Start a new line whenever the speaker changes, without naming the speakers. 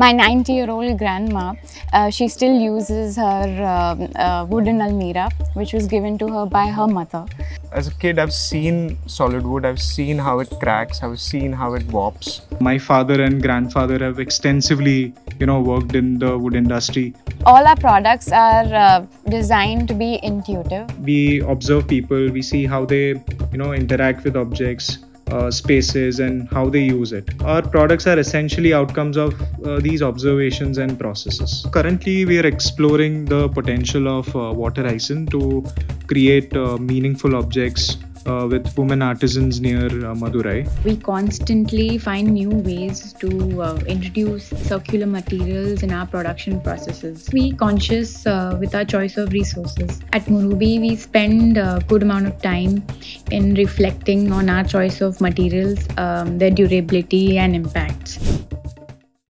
My 90 year old grandma, uh, she still uses her um, uh, wooden almirah, which was given to her by her mother.
As a kid, I've seen solid wood, I've seen how it cracks, I've seen how it warps.
My father and grandfather have extensively, you know, worked in the wood industry.
All our products are uh, designed to be intuitive.
We observe people, we see how they, you know, interact with objects, uh, spaces, and how they use it. Our products are essentially outcomes of uh, these observations and processes. Currently, we are exploring the potential of uh, water hyacinth to create uh, meaningful objects uh, with women artisans near uh, Madurai.
We constantly find new ways to uh, introduce circular materials in our production processes. We conscious uh, with our choice of resources. At Murubi, we spend a good amount of time in reflecting on our choice of materials, um, their durability and impacts.